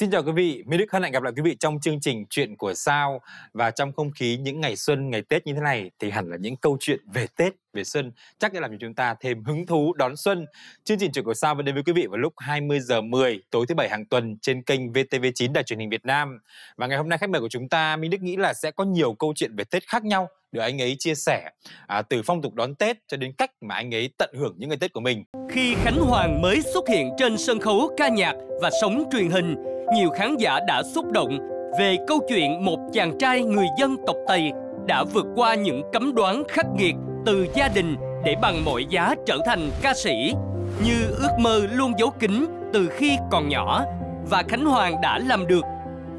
Xin chào quý vị, Mỹ Đức hân hạnh gặp lại quý vị trong chương trình Chuyện của Sao. Và trong không khí những ngày xuân, ngày Tết như thế này Thì hẳn là những câu chuyện về Tết, về xuân Chắc sẽ làm cho chúng ta thêm hứng thú đón xuân. Chương trình Chuyện của Sao vẫn đến với quý vị vào lúc 20 giờ 10 tối thứ bảy hàng tuần Trên kênh VTV9 Đài truyền hình Việt Nam. Và ngày hôm nay khách mời của chúng ta Mỹ Đức nghĩ là sẽ có nhiều câu chuyện về Tết khác nhau được anh ấy chia sẻ à, từ phong tục đón Tết cho đến cách mà anh ấy tận hưởng những ngày Tết của mình. Khi Khánh Hoàng mới xuất hiện trên sân khấu ca nhạc và sóng truyền hình, nhiều khán giả đã xúc động về câu chuyện một chàng trai người dân tộc Tây đã vượt qua những cấm đoán khắc nghiệt từ gia đình để bằng mọi giá trở thành ca sĩ như ước mơ luôn giấu kín từ khi còn nhỏ và Khánh Hoàng đã làm được.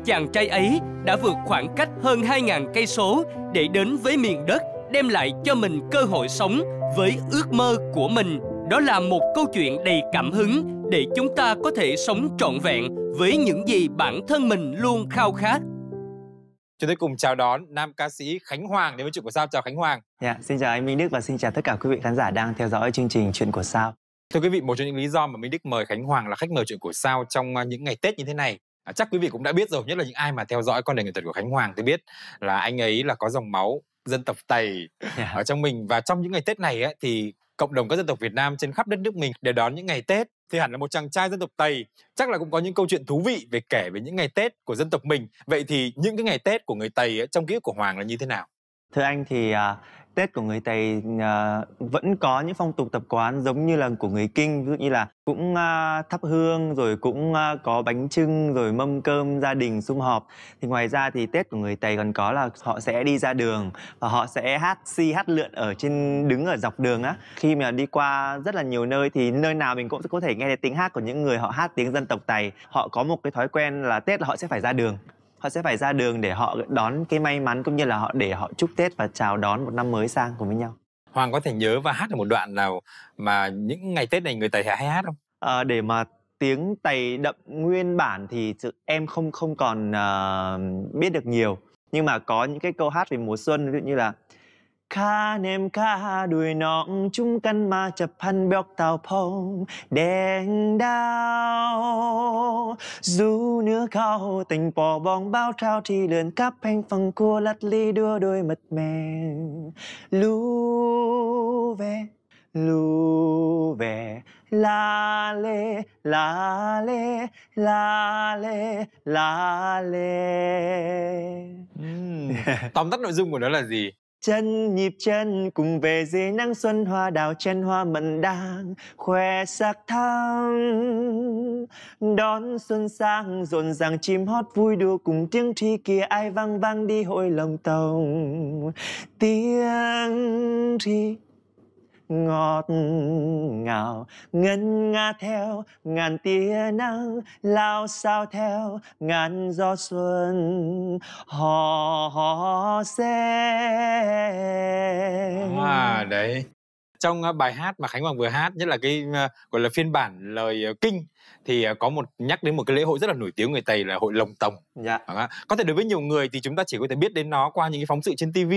Chàng trai ấy đã vượt khoảng cách hơn 2.000 cây số để đến với miền đất, đem lại cho mình cơ hội sống với ước mơ của mình. Đó là một câu chuyện đầy cảm hứng để chúng ta có thể sống trọn vẹn với những gì bản thân mình luôn khao khát. Chúng tôi cùng chào đón nam ca sĩ Khánh Hoàng đến với chuyện của sao. Chào Khánh Hoàng. Yeah, dạ, xin chào anh Minh Đức và xin chào tất cả quý vị khán giả đang theo dõi chương trình Chuyện của sao. Thưa quý vị, một trong những lý do mà Minh Đức mời Khánh Hoàng là khách mời chuyện của sao trong à, những ngày Tết như thế này À, chắc quý vị cũng đã biết rồi, nhất là những ai mà theo dõi con đường nghệ thuật của Khánh Hoàng thì biết là anh ấy là có dòng máu dân tộc Tây yeah. ở trong mình và trong những ngày Tết này ấy, thì cộng đồng các dân tộc Việt Nam trên khắp đất nước mình để đón những ngày Tết thì hẳn là một chàng trai dân tộc Tây chắc là cũng có những câu chuyện thú vị về kể về những ngày Tết của dân tộc mình. Vậy thì những cái ngày Tết của người Tây ấy, trong ký ức của Hoàng là như thế nào? Thưa anh thì à, Tết của người Tây uh, à, vẫn có những phong tục tập quán giống như là của người Kinh, ví dụ như là cũng uh, thắp hương rồi cũng uh, có bánh trưng rồi mâm cơm gia đình sum họp. Thì ngoài ra thì Tết của người Tây còn có là họ sẽ đi ra đường và họ sẽ hát si hát lượn ở trên đứng ở dọc đường á. Khi mà đi qua rất là nhiều nơi thì nơi nào mình cũng có thể nghe thấy tiếng hát của những người họ hát tiếng dân tộc Tây. Họ có một cái thói quen là Tết là họ sẽ phải ra đường họ sẽ phải ra đường để họ đón cái may mắn cũng như là họ để họ chúc Tết và chào đón một năm mới sang cùng với nhau. Hoàng có thể nhớ và hát được một đoạn nào mà những ngày Tết này người Tây hay hát không? À, để mà tiếng Tây đậm nguyên bản thì em không không còn uh, biết được nhiều nhưng mà có những cái câu hát về mùa xuân ví dụ như là khá nem khá đuôi nọng chung căn ma chập hăn bóc tàu phong đèn đao. Dù nửa khao tình bỏ bóng, bao trao thì lượn cắp hành phẳng cua lắt ly đua đôi mật mè. Lú về lú về la lê la lê la lê la lê. Ừ. Tóm tắt nội dung của nó là gì? Chân, nhịp chân, cùng về dưới nắng xuân, hoa đào chen, hoa mận đang khoe sắc thắm. Đón xuân sang, rộn ràng, chim hót vui đùa, cùng tiếng thi kia ai vang vang đi hội lòng tông tiếng thi ngọt ngào, ngân nga theo, ngàn tia nắng lao sao theo, ngàn gió xuân, hò hò xe đấy. Trong bài hát mà Khánh Hoàng vừa hát nhất là cái gọi là phiên bản lời uh, kinh thì có một nhắc đến một cái lễ hội rất là nổi tiếng người Tây là hội lồng tồng. Dạ. Có thể đối với nhiều người thì chúng ta chỉ có thể biết đến nó qua những cái phóng sự trên TV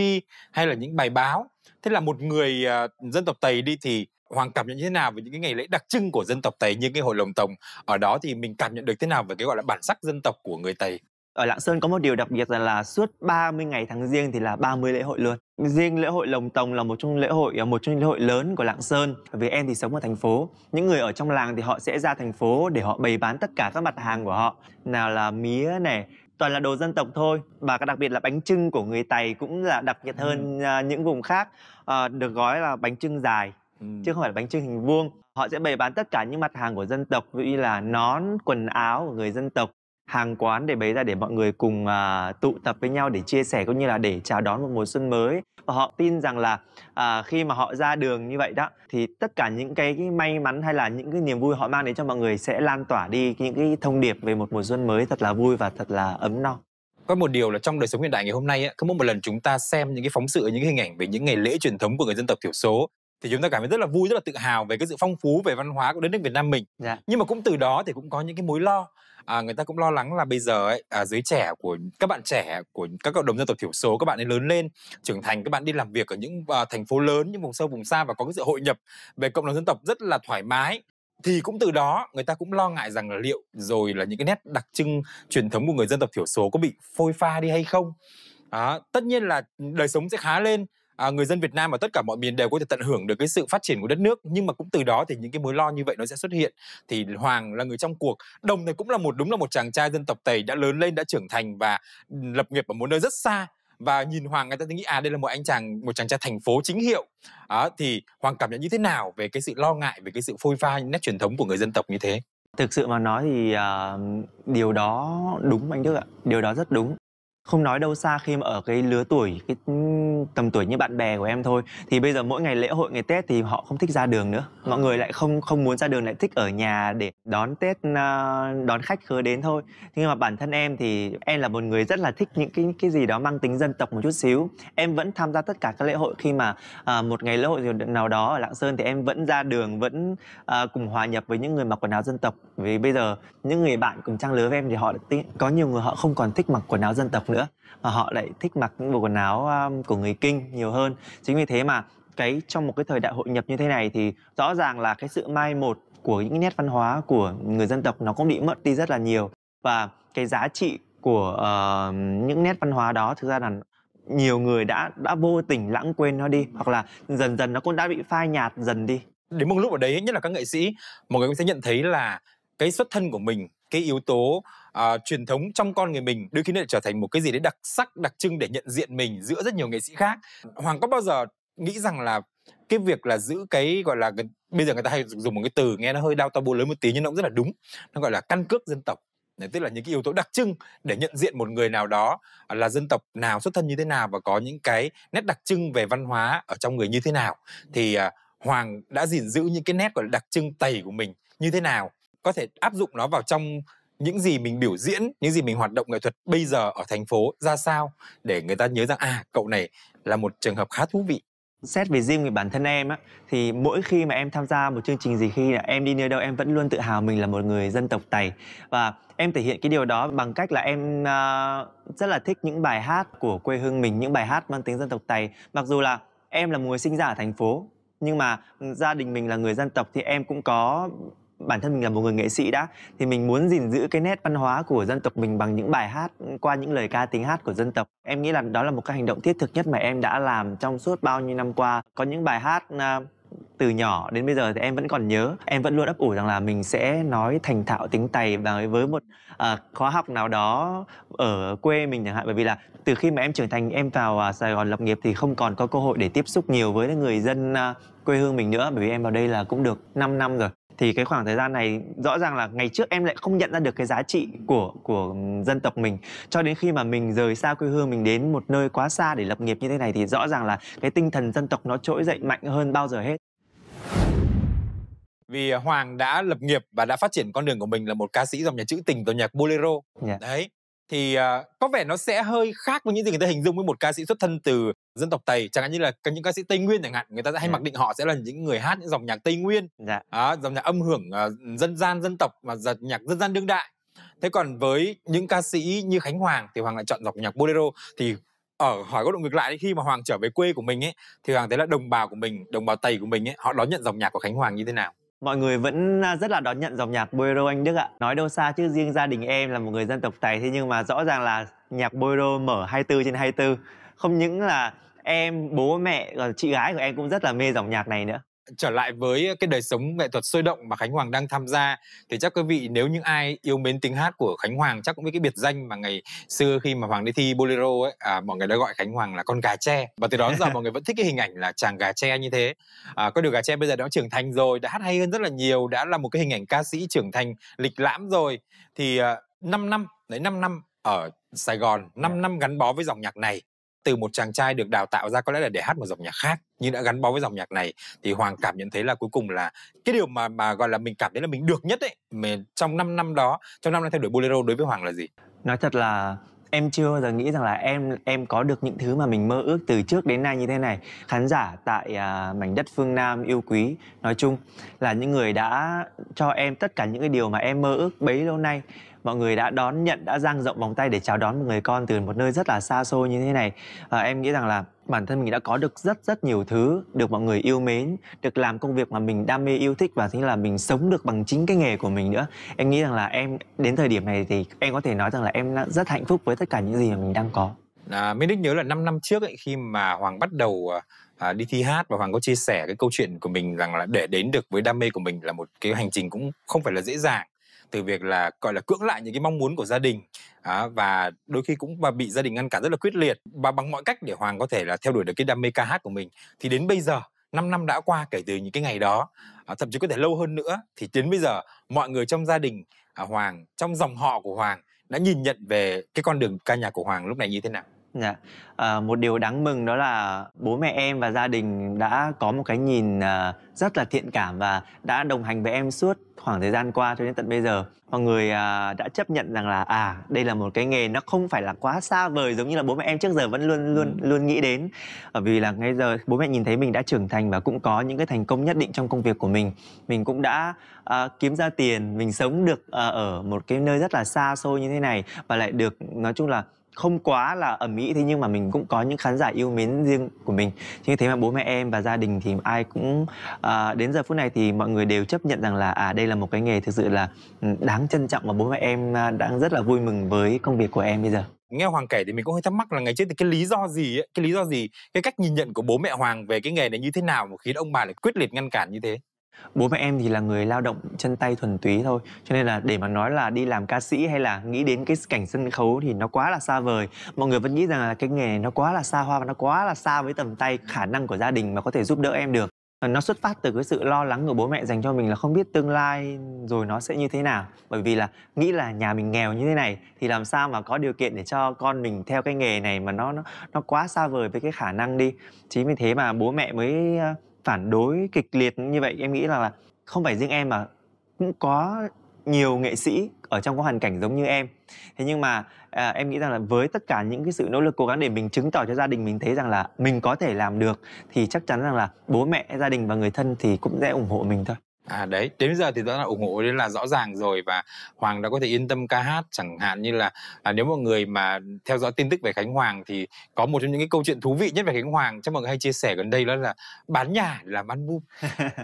hay là những bài báo. Thế là một người uh, dân tộc tây đi thì hoàng cảm nhận như thế nào về những cái ngày lễ đặc trưng của dân tộc tây như cái hội lồng tồng? Ở đó thì mình cảm nhận được thế nào về cái gọi là bản sắc dân tộc của người tây ở Lạng Sơn có một điều đặc biệt là, là suốt 30 ngày tháng riêng thì là 30 lễ hội luôn. Riêng lễ hội Lồng Tồng là một trong lễ hội một trong lễ hội lớn của Lạng Sơn. Vì em thì sống ở thành phố, những người ở trong làng thì họ sẽ ra thành phố để họ bày bán tất cả các mặt hàng của họ. Nào là mía này, toàn là đồ dân tộc thôi và đặc biệt là bánh trưng của người Tày cũng là đặc biệt hơn ừ. những vùng khác uh, được gói là bánh trưng dài ừ. chứ không phải là bánh trưng hình vuông họ sẽ bày bán tất cả những mặt hàng của dân tộc ví như là nón quần áo của người dân tộc hàng quán để bày ra để mọi người cùng uh, tụ tập với nhau để chia sẻ cũng như là để chào đón một mùa xuân mới. Và họ tin rằng là uh, khi mà họ ra đường như vậy đó thì tất cả những cái, cái may mắn hay là những cái niềm vui họ mang đến cho mọi người sẽ lan tỏa đi những cái thông điệp về một mùa xuân mới thật là vui và thật là ấm no. Có một điều là trong đời sống hiện đại ngày hôm nay cứ mỗi một lần chúng ta xem những cái phóng sự những cái hình ảnh về những ngày lễ truyền thống của người dân tộc thiểu số thì chúng ta cảm thấy rất là vui rất là tự hào về cái sự phong phú về văn hóa của đất nước Việt Nam mình. Dạ. nhưng mà cũng từ đó thì cũng có những cái mối lo. À, người ta cũng lo lắng là bây giờ ấy à, giới trẻ của các bạn trẻ của các cộng đồng dân tộc thiểu số các bạn ấy lớn lên trưởng thành các bạn đi làm việc ở những à, thành phố lớn những vùng sâu vùng xa và có cái sự hội nhập về cộng đồng dân tộc rất là thoải mái. Thì cũng từ đó người ta cũng lo ngại rằng là liệu rồi là những cái nét đặc trưng truyền thống của người dân tộc thiểu số có bị phôi pha đi hay không. Đó, tất nhiên là đời sống sẽ khá lên à, người dân Việt Nam ở tất cả mọi miền đều có thể tận hưởng được cái sự phát triển của đất nước. Nhưng mà cũng từ đó thì những cái mối lo như vậy nó sẽ xuất hiện. Thì Hoàng là người trong cuộc. Đồng thời cũng là một đúng là một chàng trai dân tộc Tây đã lớn lên đã trưởng thành và ừ, lập nghiệp ở một nơi rất xa. Và nhìn Hoàng người ta nghĩ à đây là một anh chàng một chàng trai thành phố chính hiệu. À, thì Hoàng cảm nhận như thế nào về cái sự lo ngại về cái sự phôi pha nét truyền thống của người dân tộc như thế? Thực sự mà nói thì uh, điều đó đúng anh Đức ạ. Điều đó rất đúng không nói đâu xa khi mà ở cái lứa tuổi cái tầm tuổi như bạn bè của em thôi. Thì bây giờ mỗi ngày lễ hội ngày Tết thì họ không thích ra đường nữa. Mọi người lại không không muốn ra đường lại thích ở nhà để đón Tết uh, đón khách khứa đến thôi. Nhưng mà bản thân em thì em là một người rất là thích những cái cái gì đó mang tính dân tộc một chút xíu. Em vẫn tham gia tất cả các lễ hội khi mà uh, một ngày lễ hội nào đó ở Lạng Sơn thì em vẫn ra đường vẫn uh, cùng hòa nhập với những người mặc quần áo dân tộc. Vì bây giờ những người bạn cùng trang lứa với em thì họ có nhiều người họ không còn thích mặc quần áo dân tộc nữa mà họ lại thích mặc những bộ quần áo um, của người kinh nhiều hơn. Chính vì thế mà cái trong một cái thời đại hội nhập như thế này thì rõ ràng là cái sự mai một của những nét văn hóa của người dân tộc nó cũng bị mất đi rất là nhiều. Và cái giá trị của uh, những nét văn hóa đó thực ra là nhiều người đã đã vô tình lãng quên nó đi hoặc là dần dần nó cũng đã bị phai nhạt dần đi. Đến một lúc ở đấy nhất là các nghệ sĩ mọi người cũng sẽ nhận thấy là cái xuất thân của mình cái yếu tố uh, truyền thống trong con người mình đôi khi nó lại trở thành một cái gì đấy đặc sắc đặc trưng để nhận diện mình giữa rất nhiều nghệ sĩ khác. Hoàng có bao giờ nghĩ rằng là cái việc là giữ cái gọi là bây giờ người ta hay dùng một cái từ nghe nó hơi đau to lớn một tí nhưng nó cũng rất là đúng nó gọi là căn cước dân tộc. Đấy, tức là những cái yếu tố đặc trưng để nhận diện một người nào đó là dân tộc nào xuất thân như thế nào và có những cái nét đặc trưng về văn hóa ở trong người như thế nào. Thì uh, Hoàng đã gìn giữ những cái nét gọi là đặc trưng tày của mình như thế nào? Có thể áp dụng nó vào trong những gì mình biểu diễn những gì mình hoạt động nghệ thuật bây giờ ở thành phố ra sao? Để người ta nhớ rằng à cậu này là một trường hợp khá thú vị. Xét về riêng về bản thân em á thì mỗi khi mà em tham gia một chương trình gì khi là em đi nơi đâu em vẫn luôn tự hào mình là một người dân tộc tày. Và em thể hiện cái điều đó bằng cách là em uh, rất là thích những bài hát của quê hương mình những bài hát mang tính dân tộc tày. Mặc dù là em là một người sinh ra ở thành phố nhưng mà gia đình mình là người dân tộc thì em cũng có bản thân mình là một người nghệ sĩ đã thì mình muốn gìn giữ cái nét văn hóa của dân tộc mình bằng những bài hát qua những lời ca tiếng hát của dân tộc. Em nghĩ là đó là một cái hành động thiết thực nhất mà em đã làm trong suốt bao nhiêu năm qua. Có những bài hát uh, từ nhỏ đến bây giờ thì em vẫn còn nhớ. Em vẫn luôn ấp ủ rằng là mình sẽ nói thành thạo tính tày và với một uh, khóa học nào đó ở quê mình chẳng hạn. Bởi vì là từ khi mà em trưởng thành em vào uh, Sài Gòn lập nghiệp thì không còn có cơ hội để tiếp xúc nhiều với người dân uh, quê hương mình nữa. Bởi vì em vào đây là cũng được 5 năm rồi thì cái khoảng thời gian này rõ ràng là ngày trước em lại không nhận ra được cái giá trị của của dân tộc mình cho đến khi mà mình rời xa quê hương mình đến một nơi quá xa để lập nghiệp như thế này thì rõ ràng là cái tinh thần dân tộc nó trỗi dậy mạnh hơn bao giờ hết vì Hoàng đã lập nghiệp và đã phát triển con đường của mình là một ca sĩ dòng nhạc trữ tình dòng nhạc bolero yeah. Dạ. đấy thì uh, có vẻ nó sẽ hơi khác với những gì người ta hình dung với một ca sĩ xuất thân từ dân tộc Tây chẳng hạn như là những ca sĩ Tây Nguyên chẳng hạn người ta sẽ hay. Dạ. mặc định họ sẽ là những người hát những dòng nhạc Tây Nguyên. Dạ. à, dòng nhạc âm hưởng uh, dân gian dân tộc và giật nhạc dân gian đương đại thế còn với những ca sĩ như Khánh Hoàng thì Hoàng lại chọn dòng nhạc bolero thì ở hỏi góc độ ngược lại khi mà Hoàng trở về quê của mình ấy thì Hoàng thấy là đồng bào của mình đồng bào Tây của mình ấy họ đón nhận dòng nhạc của Khánh Hoàng như thế nào mọi người vẫn à, rất là đón nhận dòng nhạc bolero anh Đức ạ. Nói đâu xa chứ riêng gia đình em là một người dân tộc Tày thế nhưng mà rõ ràng là nhạc bolero mở 24 trên 24. Không những là em, bố mẹ, và chị gái của em cũng rất là mê dòng nhạc này nữa trở lại với cái đời sống nghệ thuật sôi động mà Khánh Hoàng đang tham gia thì chắc quý vị nếu những ai yêu mến tiếng hát của Khánh Hoàng chắc cũng biết cái biệt danh mà ngày xưa khi mà Hoàng đi thi bolero ấy à, mọi người đã gọi Khánh Hoàng là con gà tre và từ đó giờ mọi người vẫn thích cái hình ảnh là chàng gà tre như thế à, có điều gà tre bây giờ đã trưởng thành rồi đã hát hay hơn rất là nhiều đã là một cái hình ảnh ca sĩ trưởng thành lịch lãm rồi thì uh, 5 năm đấy 5 năm ở Sài Gòn 5 yeah. Dạ. năm gắn bó với dòng nhạc này từ một chàng trai được đào tạo ra có lẽ là để hát một dòng nhạc khác nhưng đã gắn bó với dòng nhạc này thì hoàng cảm nhận thấy là cuối cùng là cái điều mà mà gọi là mình cảm thấy là mình được nhất ấy Mình trong 5 năm đó trong năm năm theo đuổi bolero đối với hoàng là gì? Nói thật là em chưa bao giờ nghĩ rằng là em em có được những thứ mà mình mơ ước từ trước đến nay như thế này. Khán giả tại à, mảnh đất phương nam yêu quý nói chung là những người đã cho em tất cả những cái điều mà em mơ ước bấy lâu nay mọi người đã đón nhận đã dang rộng vòng tay để chào đón một người con từ một nơi rất là xa xôi như thế này. À, em nghĩ rằng là bản thân mình đã có được rất rất nhiều thứ được mọi người yêu mến được làm công việc mà mình đam mê yêu thích và chính là mình sống được bằng chính cái nghề của mình nữa. Em nghĩ rằng là em đến thời điểm này thì em có thể nói rằng là em rất hạnh phúc với tất cả những gì mà mình đang có. À, Minh Đức nhớ là 5 năm trước ấy, khi mà Hoàng bắt đầu à, à, đi thi hát và Hoàng có chia sẻ cái câu chuyện của mình rằng là để đến được với đam mê của mình là một cái hành trình cũng không phải là dễ dàng từ việc là gọi là cưỡng lại những cái mong muốn của gia đình à, và đôi khi cũng và bị gia đình ngăn cản rất là quyết liệt và bằng mọi cách để Hoàng có thể là theo đuổi được cái đam mê ca hát của mình thì đến bây giờ 5 năm đã qua kể từ những cái ngày đó à, thậm chí có thể lâu hơn nữa thì đến bây giờ mọi người trong gia đình à, Hoàng trong dòng họ của Hoàng đã nhìn nhận về cái con đường ca nhạc của Hoàng lúc này như thế nào? Dạ, à, một điều đáng mừng đó là bố mẹ em và gia đình đã có một cái nhìn à, rất là thiện cảm và đã đồng hành với em suốt khoảng thời gian qua cho đến tận bây giờ. Mọi người à, đã chấp nhận rằng là à đây là một cái nghề nó không phải là quá xa vời giống như là bố mẹ em trước giờ vẫn luôn luôn ừ. luôn nghĩ đến. Bởi vì là ngay giờ bố mẹ nhìn thấy mình đã trưởng thành và cũng có những cái thành công nhất định trong công việc của mình. Mình cũng đã à, kiếm ra tiền, mình sống được à, ở một cái nơi rất là xa xôi như thế này và lại được nói chung là không quá là ẩm mỹ thế nhưng mà mình cũng có những khán giả yêu mến riêng của mình. Như thế mà bố mẹ em và gia đình thì ai cũng à, đến giờ phút này thì mọi người đều chấp nhận rằng là à đây là một cái nghề thực sự là ừ, đáng trân trọng và bố mẹ em à, đang rất là vui mừng với công việc của em bây giờ. Nghe Hoàng kể thì mình cũng hơi thắc mắc là ngày trước thì cái lý do gì ấy, cái lý do gì cái cách nhìn nhận của bố mẹ Hoàng về cái nghề này như thế nào mà khiến ông bà lại quyết liệt ngăn cản như thế? Bố mẹ em thì là người lao động chân tay thuần túy thôi, cho nên là để mà nói là đi làm ca sĩ hay là nghĩ đến cái cảnh sân khấu thì nó quá là xa vời. Mọi người vẫn nghĩ rằng là cái nghề này nó quá là xa hoa và nó quá là xa với tầm tay, khả năng của gia đình mà có thể giúp đỡ em được. Nó xuất phát từ cái sự lo lắng của bố mẹ dành cho mình là không biết tương lai rồi nó sẽ như thế nào. Bởi vì là nghĩ là nhà mình nghèo như thế này thì làm sao mà có điều kiện để cho con mình theo cái nghề này mà nó nó nó quá xa vời với cái khả năng đi. Chính vì thế mà bố mẹ mới phản đối kịch liệt như vậy em nghĩ là không phải riêng em mà cũng có nhiều nghệ sĩ ở trong có hoàn cảnh giống như em. Thế nhưng mà à, em nghĩ rằng là với tất cả những cái sự nỗ lực cố gắng để mình chứng tỏ cho gia đình mình thấy rằng là mình có thể làm được thì chắc chắn rằng là bố mẹ gia đình và người thân thì cũng sẽ ủng hộ mình thôi. À đấy, đến giờ thì đó là ủng hộ đến là rõ ràng rồi và Hoàng đã có thể yên tâm ca hát chẳng hạn như là à, nếu mọi người mà theo dõi tin tức về Khánh Hoàng thì có một trong những cái câu chuyện thú vị nhất về Khánh Hoàng chắc mọi người hay chia sẻ gần đây đó là bán nhà để làm album.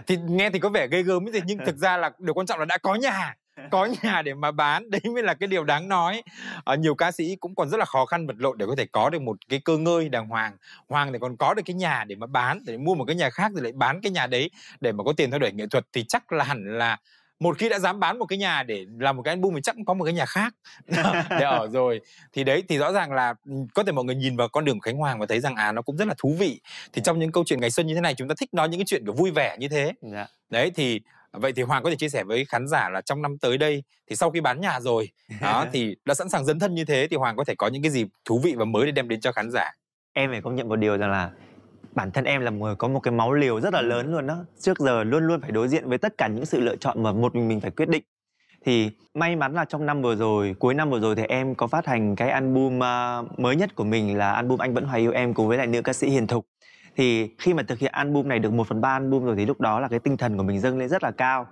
thì nghe thì có vẻ ghê gớm ấy nhưng thực ra là điều quan trọng là đã có nhà có nhà để mà bán đấy mới là cái điều đáng nói. À, nhiều ca sĩ cũng còn rất là khó khăn vật lộn để có thể có được một cái cơ ngơi đàng hoàng. Hoàng thì còn có được cái nhà để mà bán để mua một cái nhà khác rồi lại bán cái nhà đấy để mà có tiền theo đuổi nghệ thuật thì chắc là hẳn là một khi đã dám bán một cái nhà để làm một cái album thì chắc cũng có một cái nhà khác. Để ở rồi. Thì đấy thì rõ ràng là có thể mọi người nhìn vào con đường Khánh Hoàng và thấy rằng à nó cũng rất là thú vị. Thì trong những câu chuyện ngày xuân như thế này chúng ta thích nói những cái chuyện kiểu vui vẻ như thế. Dạ. đấy thì vậy thì hoàng có thể chia sẻ với khán giả là trong năm tới đây thì sau khi bán nhà rồi đó thì đã sẵn sàng dấn thân như thế thì hoàng có thể có những cái gì thú vị và mới để đem đến cho khán giả? Em phải công nhận một điều rằng là bản thân em là một người có một cái máu liều rất là lớn luôn đó. Trước giờ luôn luôn phải đối diện với tất cả những sự lựa chọn mà một mình mình phải quyết định. Thì may mắn là trong năm vừa rồi cuối năm vừa rồi thì em có phát hành cái album uh, mới nhất của mình là album anh vẫn hoài yêu em cùng với lại nữ ca sĩ hiền thục thì khi mà thực hiện album này được một phần ba album rồi thì lúc đó là cái tinh thần của mình dâng lên rất là cao.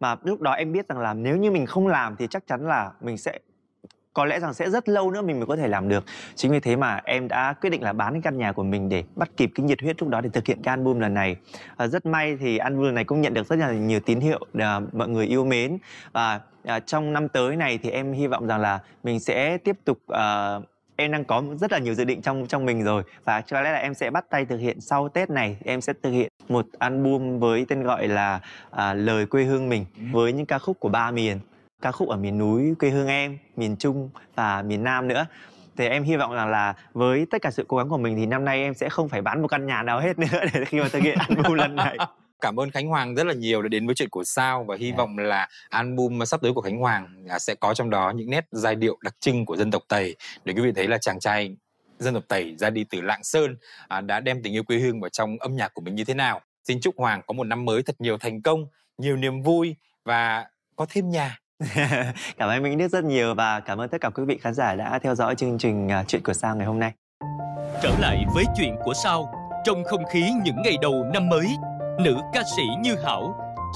Mà lúc đó em biết rằng là nếu như mình không làm thì chắc chắn là mình sẽ có lẽ rằng sẽ rất lâu nữa mình mới có thể làm được. Chính vì thế mà em đã quyết định là bán cái căn nhà của mình để bắt kịp cái nhiệt huyết lúc đó để thực hiện cái album lần này. À, rất may thì album này cũng nhận được rất là nhiều tín hiệu à, mọi người yêu mến. Và à, trong năm tới này thì em hy vọng rằng là mình sẽ tiếp tục à, em đang có rất là nhiều dự định trong trong mình rồi. Và cho lẽ là em sẽ bắt tay thực hiện sau Tết này. Em sẽ thực hiện một album với tên gọi là à, lời quê hương mình ừ. với những ca khúc của ba miền. Ca khúc ở miền núi quê hương em miền Trung và miền Nam nữa. Thì em hy vọng rằng là với tất cả sự cố gắng của mình thì năm nay em sẽ không phải bán một căn nhà nào hết nữa để khi mà thực hiện album lần này cảm ơn Khánh Hoàng rất là nhiều đã đến với chuyện của sao và hy yeah. Dạ. vọng là album sắp tới của Khánh Hoàng sẽ có trong đó những nét giai điệu đặc trưng của dân tộc Tây để quý vị thấy là chàng trai dân tộc Tây ra đi từ Lạng Sơn à, đã đem tình yêu quê hương vào trong âm nhạc của mình như thế nào. Xin chúc Hoàng có một năm mới thật nhiều thành công, nhiều niềm vui và có thêm nhà. cảm ơn Minh Đức rất nhiều và cảm ơn tất cả quý vị khán giả đã theo dõi chương trình à, Chuyện của Sao ngày hôm nay. Trở lại với Chuyện của Sao trong không khí những ngày đầu năm mới nữ ca sĩ Như Hảo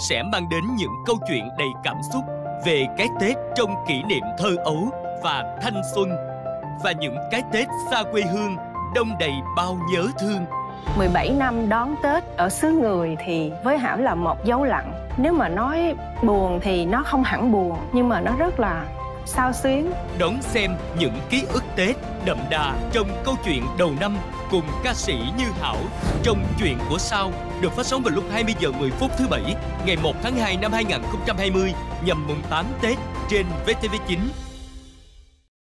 sẽ mang đến những câu chuyện đầy cảm xúc về cái Tết trong kỷ niệm thơ ấu và thanh xuân và những cái Tết xa quê hương đông đầy bao nhớ thương. 17 năm đón Tết ở xứ người thì với Hảo là một dấu lặng. Nếu mà nói buồn thì nó không hẳn buồn, nhưng mà nó rất là sao xuyến. Đón xem những ký ức Tết đậm đà trong câu chuyện đầu năm cùng ca sĩ Như Hảo trong chuyện của sao được phát sóng vào lúc 20 giờ 10 phút thứ bảy ngày 1 tháng 2 năm 2020 nhằm mùng 8 Tết trên VTV9.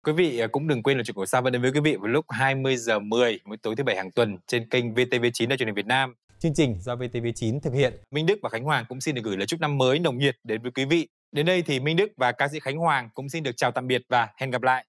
Quý vị cũng đừng quên là chuyện của sao vẫn đến với quý vị vào lúc 20 giờ 10 mỗi tối thứ bảy hàng tuần trên kênh VTV9 đài truyền hình Việt Nam. Chương trình do VTV9 thực hiện. Minh Đức và Khánh Hoàng cũng xin được gửi lời chúc năm mới nồng nhiệt đến với quý vị. Đến đây thì Minh Đức và ca sĩ Khánh Hoàng cũng xin được chào tạm biệt và hẹn gặp lại.